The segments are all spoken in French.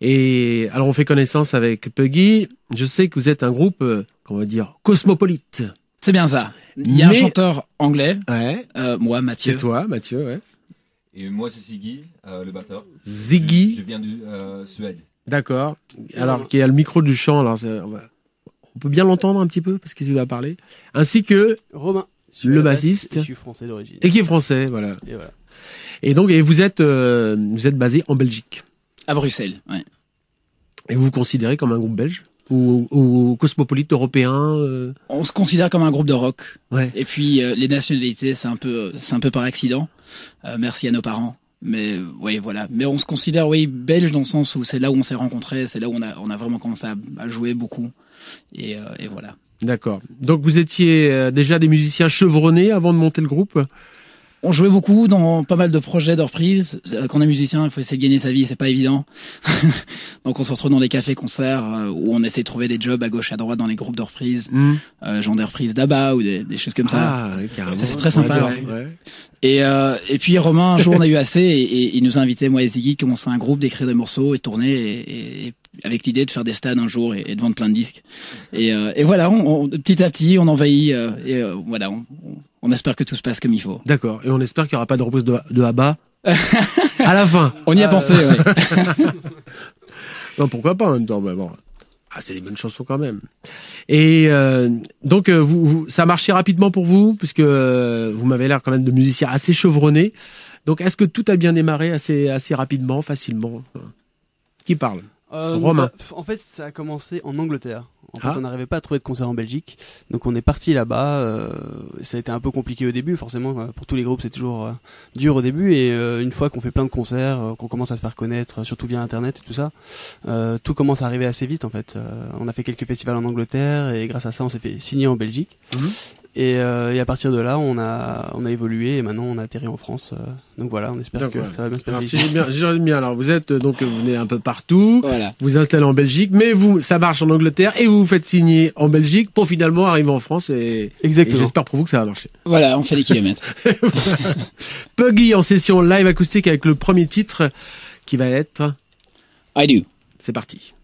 Et alors on fait connaissance avec Puggy. Je sais que vous êtes un groupe, euh, comment dire, cosmopolite. C'est bien ça. Il y a Mais- un chanteur anglais, Ouais. euh, moi, Mathieu. C'est toi, Mathieu, ouais. Et moi, c'est Ziggy, euh, le batteur. Ziggy, je viens de euh, Suède. d'accord. Alors qui a le micro du chant. Alors on, va- peut bien l'entendre un petit peu parce qu'il va parler. Ainsi que Romain. Le bassiste. et Je suis français d'origine. et qui est français, voilà. Et voilà. Et donc et vous êtes euh, vous êtes basé en Belgique. À Bruxelles, ouais. Et vous vous considérez comme un groupe belge ou, ou cosmopolite européen euh, On se considère comme un groupe de rock. Ouais. Et puis euh, les nationalités, c'est un peu, c'est un peu par accident. Euh, merci à nos parents. Mais oui, voilà. Mais on se considère, oui, belge dans le sens où c'est là où on s'est rencontrés, c'est là où on a, on a vraiment commencé à, à jouer beaucoup. Et, et voilà. D'accord. Donc vous étiez déjà des musiciens chevronnés avant de monter le groupe? On jouait beaucoup dans pas mal de projets de reprises. Euh, Quand on est musicien, il faut essayer de gagner sa vie, c'est pas évident. Donc on se retrouve dans des cafés-concerts euh, où on essaie de trouver des jobs à gauche à droite dans les groupes de reprises, euh, genre des reprises d'ABBA ou des, des choses comme ça. Ah, oui, carrément. Ça, c'est très sympa, Ouais, ouais. ouais. Et, euh, et puis Romain, un jour, on a eu assez et, et il nous a invités, moi et Ziggy, de commencer un groupe, d'écrire des morceaux et de tourner et, et- avec l'idée de faire des stades un jour et, et de vendre plein de disques. Et, euh, et voilà, on, on- petit à petit, on envahit euh, et euh, voilà, on, espère que tout se passe comme il faut. D'accord. Et on espère qu'il n'y aura pas de reprise de, de ABBA à la fin. On y a pensé, ouais. Non, pourquoi pas en même temps. mais bon. Ah, c'est des bonnes chansons quand même. Et euh, donc, euh, vous, vous- ça a marché rapidement pour vous, puisque euh, vous m'avez l'air quand même de musicien assez chevronné. Donc, est-ce que tout a bien démarré assez, assez rapidement, facilement? Qui parle? Euh, Romain. bah, en fait, ça a commencé en Angleterre. En Ah. fait, on n'arrivait pas à trouver de concert en Belgique, donc on est parti là-bas. euh, ça a été un peu compliqué au début, forcément. euh, Pour tous les groupes, c'est toujours euh, dur au début. Et une fois qu'on fait plein de concerts, qu'on commence à se faire connaître, surtout via Internet et tout ça, euh, tout commence à arriver assez vite. En fait, on a fait quelques festivals en Angleterre et grâce à ça, on s'est fait signer en Belgique. Mhm. Et, euh, et à partir de là, on a on a évolué et maintenant on a atterri en France. euh, donc voilà, on espère Donc, que ça va bien se Alors, passer. si j'ai bien, si bien, alors vous êtes donc vous venez un peu partout, Voilà. vous vous installez en Belgique, mais vous ça marche en Angleterre et vous vous faites signer en Belgique pour finalement arriver en France et, et Exactement. j'espère pour vous que ça va marcher. Voilà, on fait des kilomètres. Puggy en session live acoustique avec le premier titre qui va être I do. c'est parti.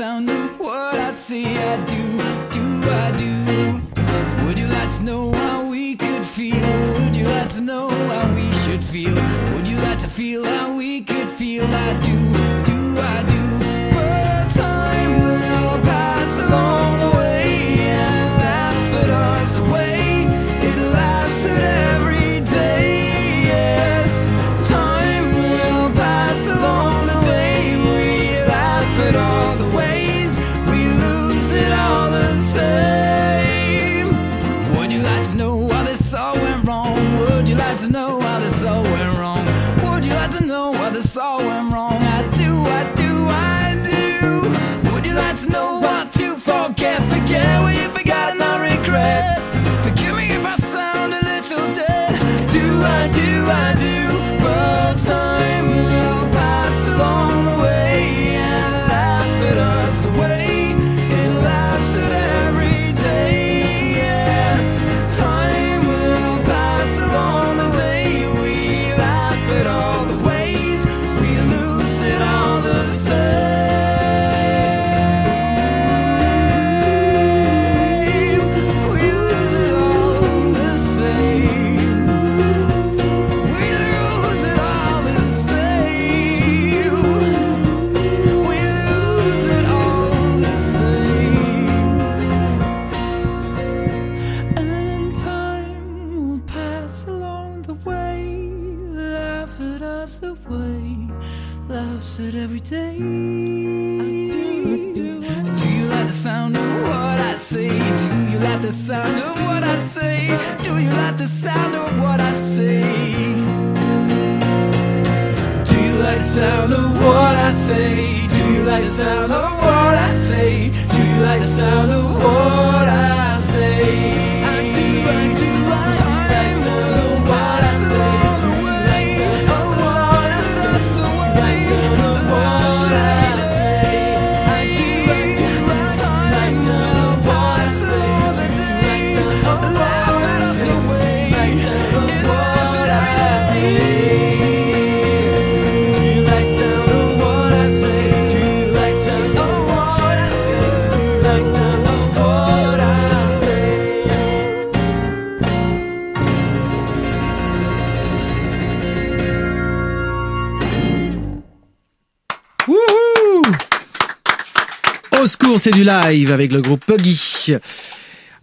Sound of what I say? I do, do I do? Would you like to know how we could feel? Would you like to know how we should feel? Would you like to feel how we could feel? I do, do I do? But time will pass along the way and laugh at. It laughs at every day. Yes, time will pass along the day. We laugh at all the every day. Do you like the sound of what I say? Do you like the sound of what I say? Do you like the sound of what I say? Do you like the sound of what I say? Do you like the sound of what I say? Do you like the sound of Secours, c'est du live avec le groupe Puggy.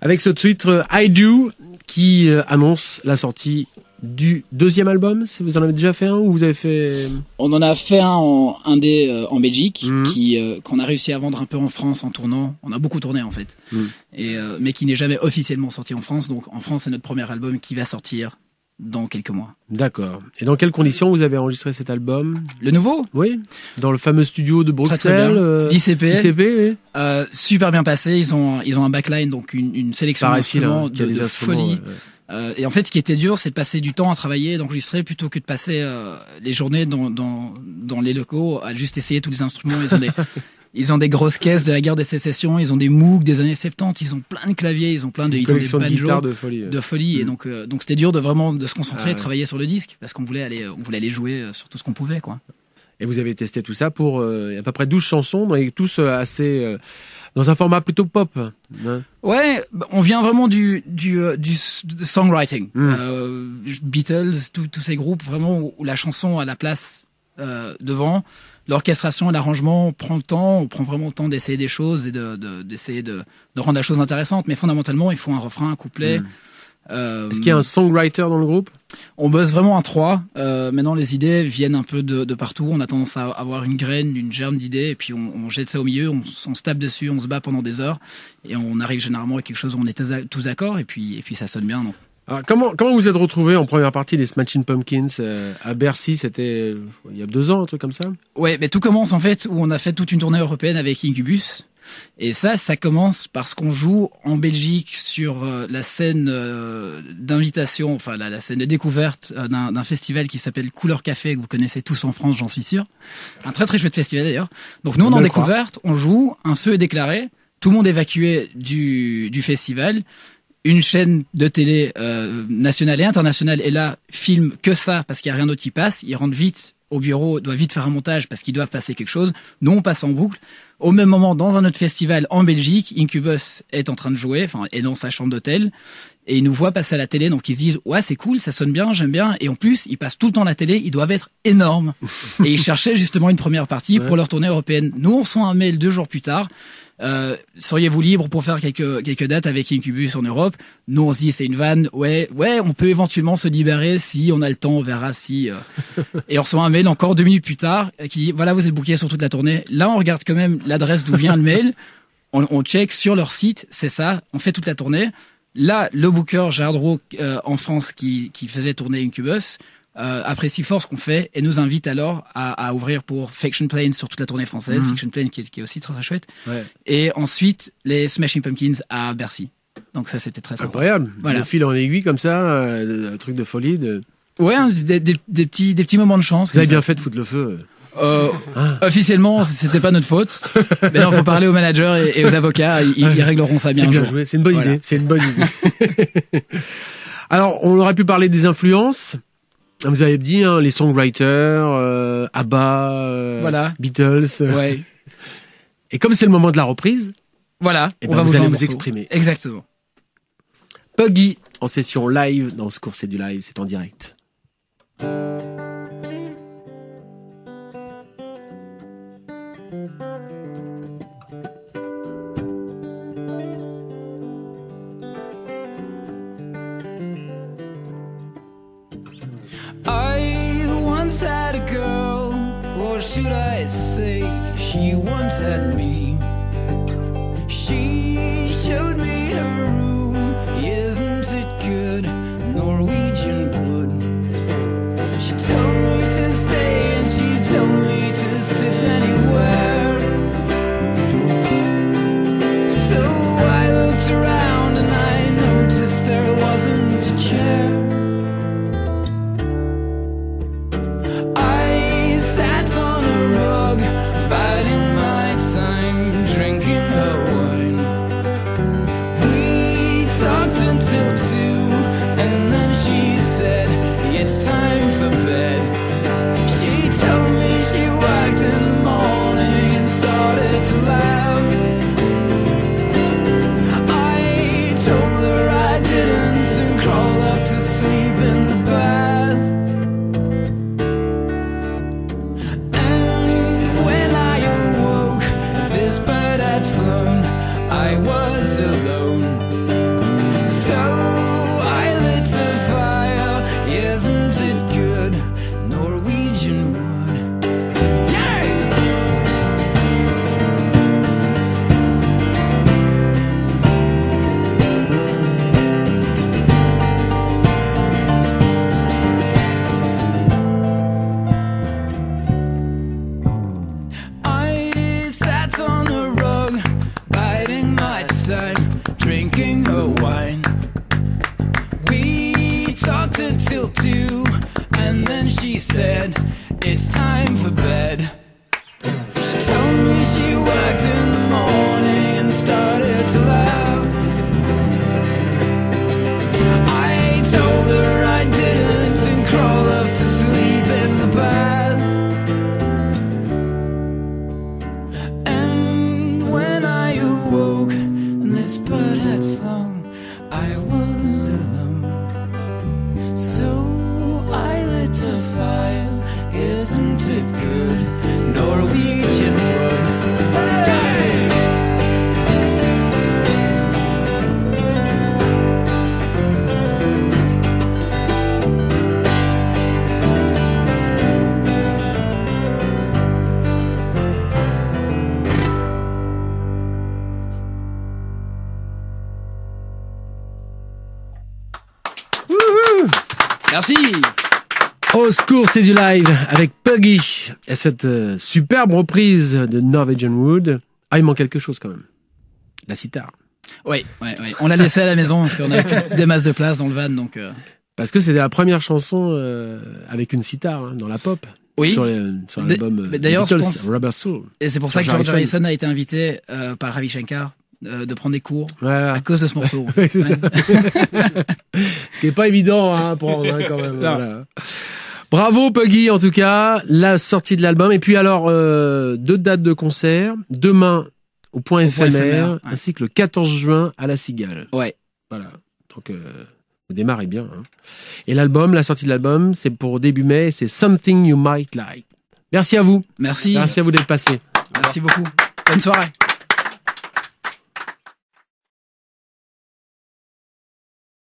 Avec ce titre I Do qui euh, annonce la sortie du deuxième album. Vous en avez déjà fait un ou vous avez fait On en a fait un en indé euh, en Belgique, Mhm. qui euh, qu'on a réussi à vendre un peu en France en tournant. On a beaucoup tourné en fait, Mhm. et euh, mais qui n'est jamais officiellement sorti en France. Donc en France, c'est notre premier album qui va sortir dans quelques mois. D'accord. Et dans quelles conditions vous avez enregistré cet album? Le nouveau, Oui, dans le fameux studio de Bruxelles. Euh, ICP, oui. euh, super bien passé. Ils ont ils ont un backline, donc une, une sélection d'instruments hein, a de, des de folie. ouais. Euh, et en fait, ce qui était dur, c'est de passer du temps à travailler, d'enregistrer, plutôt que de passer euh, les journées dans, dans, dans les locaux à juste essayer tous les instruments. Ils ont des, ils ont des grosses caisses de la guerre des sécessions, ils ont des Moog des années 70, ils ont plein de claviers, ils ont plein de, ils ont des de banjos guitares de folie. de folie. Et Mm. donc, euh, donc c'était dur de vraiment de se concentrer, Ah de travailler sur le disque, parce qu'on voulait aller, on voulait aller jouer euh, sur tout ce qu'on pouvait, quoi. Et vous avez testé tout ça pour euh, à peu près 12 chansons, et tous assez euh, dans un format plutôt pop. hein. Ouais, on vient vraiment du du du songwriting. Mm. Euh, Beatles, tous ces groupes vraiment où, où la chanson a la place euh, devant. L'orchestration et l'arrangement, on prend le temps, on prend vraiment le temps d'essayer des choses et de de- d'essayer de, de rendre la chose intéressante. Mais fondamentalement, il faut un refrain, un couplet. Mm. Euh, Est-ce qu'il y a un songwriter dans le groupe? On bosse vraiment à trois. Euh, maintenant, les idées viennent un peu de, de partout. On a tendance à avoir une graine, une germe d'idées, et puis on, on jette ça au milieu, on, se tape dessus, on se bat pendant des heures, et on arrive généralement à quelque chose où on est tous- tous d'accord, et puis, et puis ça sonne bien. Donc. Alors, comment comment vous êtes retrouvé en première partie des Smashing Pumpkins euh, à Bercy C'était euh, il y a deux ans, un truc comme ça? Ouais, mais tout commence en fait où on a fait toute une tournée européenne avec Incubus. Et ça, ça commence parce qu'on joue en Belgique sur euh, la scène euh, d'invitation, enfin la, la scène de découverte euh, d'un festival qui s'appelle Couleur Café, que vous connaissez tous en France, j'en suis sûr. Un très très chouette festival d'ailleurs. Donc nous, on en croire. découverte, on joue, un feu est déclaré, tout le monde évacué du, du festival. Une chaîne de télé euh, nationale et internationale est là, filme que ça parce qu'il n'y a rien d'autre qui passe. Ils rentrent vite au bureau, doivent vite faire un montage parce qu'ils doivent passer quelque chose. Nous, on passe en boucle. Au même moment, dans un autre festival en Belgique, Incubus est en train de jouer, enfin, est dans sa chambre d'hôtel. Et ils nous voient passer à la télé, donc ils se disent, ouais, c'est cool, ça sonne bien, j'aime bien. Et en plus, ils passent tout le temps à la télé, ils doivent être énormes. et ils cherchaient justement une première partie Ouais. pour leur tournée européenne. Nous, on reçoit un mail deux jours plus tard. Euh, seriez-vous libre pour faire quelques quelques dates avec Incubus en Europe? Nous on se dit c'est une vanne, ouais ouais on peut éventuellement se libérer si on a le temps, on verra si. euh. Et on reçoit un mail encore deux minutes plus tard euh, qui dit voilà vous êtes booké sur toute la tournée. Là on regarde quand même l'adresse d'où vient le mail, on, on check sur leur site, c'est ça, on fait toute la tournée. Là le booker Gérard Roux euh, en France qui qui faisait tourner Incubus euh, apprécie fort ce qu'on fait et nous invite alors à, à ouvrir pour Fiction Plane sur toute la tournée française, Mhm. Fiction Plane qui est, qui est aussi très très chouette Ouais. et ensuite les Smashing Pumpkins à Bercy. Donc ça c'était très sympa. Incroyable. Voilà. Le fil en aiguille comme ça, euh, un truc de folie. De... Ouais, hein, des, des, des petits des petits moments de chance. Vous avez bien fait de foutre le feu. Euh, officiellement, c'était pas notre faute. Mais non, faut parler aux managers et, et aux avocats. Ils, ils régleront ça bien. C'est bien joué. C'est une bonne Voilà. idée. C'est une bonne idée. Alors, on aurait pu parler des influences. Vous avez dit hein, les songwriters, euh, ABBA, euh, Voilà. Beatles. euh. Ouais. Et comme c'est le moment de la reprise, Voilà. eh on ben, va vous allez vous exprimer. Exactement. Puggy en session live dans ce cours c'est du live, c'est en direct. I once had a girl, or should I say, she once had me. It's Merci. Au secours, c'est du live avec Puggy et cette euh, superbe reprise de Norwegian Wood. Ah, il manque quelque chose quand même. La sitar. Oui. On l'a laissé à la maison parce qu'on avait des masses de place dans le van, donc. euh, Parce que c'était la première chanson euh, avec une sitar hein, dans la pop. Oui. Sur l'album Beatles, pense- Rubber Soul. Et c'est pour ça que George Harrison. A été invité par Ravi Shankar euh, de prendre des cours Voilà. à cause de ce morceau. Oui, c'est Ouais. ça. C'était pas évident hein, à prendre hein, quand même. Voilà. Bravo Puggy en tout cas, la sortie de l'album. Et puis alors, euh, deux dates de concert. Demain au point Au Point éphémère, Éphémère, ouais. ainsi que le 14 juin à la Cigale. Ouais. Voilà. Donc, euh, vous démarrez bien. hein. Et l'album, la sortie de l'album, c'est pour début mai, c'est Something You Might Like. Merci à vous. Merci. Merci à vous d'être passé. Merci beaucoup. Bonne soirée.